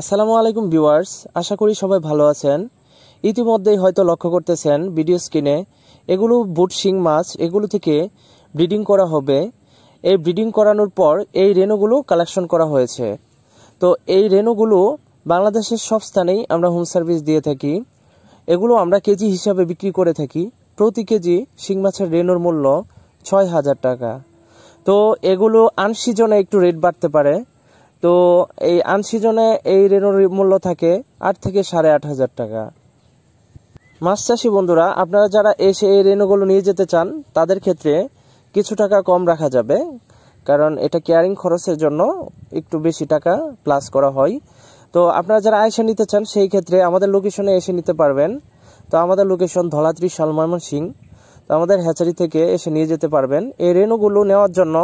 আসসালামু আলাইকুম ভিউয়ার্স, আশা করি সবাই ভালো আছেন। ইতিমধ্যেই হয়তো লক্ষ্য করতেছেন ভিডিও স্ক্রিনে এগুলো বুট শিং মাছ, এগুলো থেকে ব্রিডিং করা হবে। এই ব্রিডিং করানোর পর এই রেনুগুলো কালেকশন করা হয়েছে। তো এই রেনুগুলো বাংলাদেশের সব স্থানেই আমরা হোম সার্ভিস দিয়ে থাকি। এগুলো আমরা কেজি হিসাবে বিক্রি করে থাকি। প্রতি কেজি শিং মাছের রেনুর মূল্য ছয় হাজার টাকা। তো এগুলো আনসিজনে একটু রেট বাড়তে পারে। তো এই আনসিজনে এই রেনুর মূল্য থাকে আট থেকে সাড়ে আট হাজার টাকা। মাছ চাষি বন্ধুরা, আপনারা যারা এসে এই রেনুগুলো নিয়ে যেতে চান, তাদের ক্ষেত্রে কিছু টাকা কম রাখা যাবে, কারণ এটা কেয়ারিং খরচের জন্য একটু বেশি টাকা প্লাস করা হয়। তো আপনারা যারা আয়সা নিতে চান, সেই ক্ষেত্রে আমাদের লোকেশনে এসে নিতে পারবেন। তো আমাদের লোকেশন ধলাত্রি সালমান সিং। আমাদের হ্যাচারি থেকে এসে নিয়ে যেতে পারবেন। এই রেনুগুলো নেওয়ার জন্য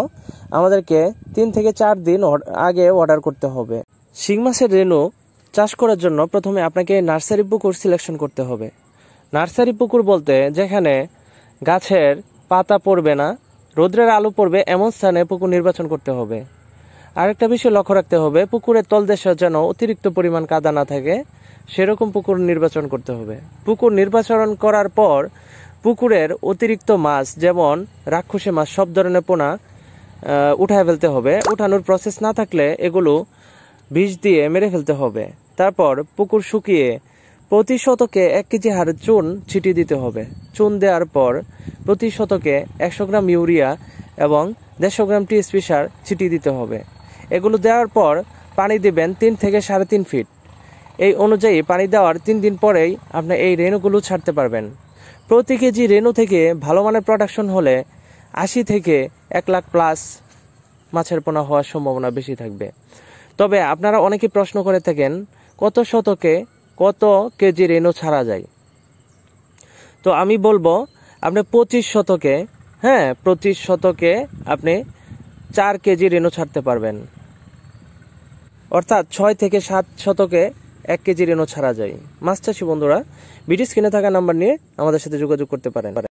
আমাদেরকে তিন থেকে চার দিন আগে অর্ডার করতে হবে। শিং মাছের রেনু চাষ করার জন্য প্রথমে আপনাকে নার্সারি পুকুর সিলেকশন করতে হবে। নার্সারি পুকুর বলতে যেখানে গাছের পাতা পড়বে না, রোদ্রের আলো পড়বে এমন স্থানে পুকুর নির্বাচন করতে হবে। আরেকটা বিষয় লক্ষ্য রাখতে হবে, পুকুরের তলদেশে যেন অতিরিক্ত পরিমাণ কাদা না থাকে, সেরকম পুকুর নির্বাচন করতে হবে। পুকুর নির্বাচন করার পর পুকুরের অতিরিক্ত মাছ, যেমন রাক্ষসী মাছ, সব ধরনের পোনা উঠায় ফেলতে হবে। উঠানোর প্রসেস না থাকলে এগুলো বিষ দিয়ে মেরে ফেলতে হবে। তারপর পুকুর শুকিয়ে প্রতি শতকে এক কেজি হারে চুন ছিটিয়ে দিতে হবে। চুন দেওয়ার পর প্রতি শতকে একশো গ্রাম ইউরিয়া এবং দেড়শো গ্রাম টিএসপি সার ছিটিয়ে দিতে হবে। এগুলো দেওয়ার পর পানি দিবেন তিন থেকে সাড়ে তিন ফিট। এই অনুযায়ী পানি দেওয়ার তিন দিন পরেই আপনি এই রেণুগুলো ছাড়তে পারবেন। প্রতি কেজি রেনু থেকে ভালো মানের প্রোডাকশন হলে আশি থেকে এক লাখ প্লাস মাছের পোনা হওয়ার সম্ভাবনা বেশি থাকবে। তবে আপনারা অনেকে প্রশ্ন করে থাকেন, কত শতকে কত কেজি রেনু ছাড়া যায়? তো আমি বলব, আপনি পঁচিশ শতকে হ্যাঁ পঁচিশ শতকে আপনি চার কেজি রেনু ছাড়তে পারবেন। অর্থাৎ ছয় থেকে সাত শতকে এক কেজি রেনো ছাড়া যায়। মাছ চাষি বন্ধুরা ভিডিও কিনে থাকা নাম্বার নিয়ে আমাদের সাথে যোগাযোগ করতে পারেন।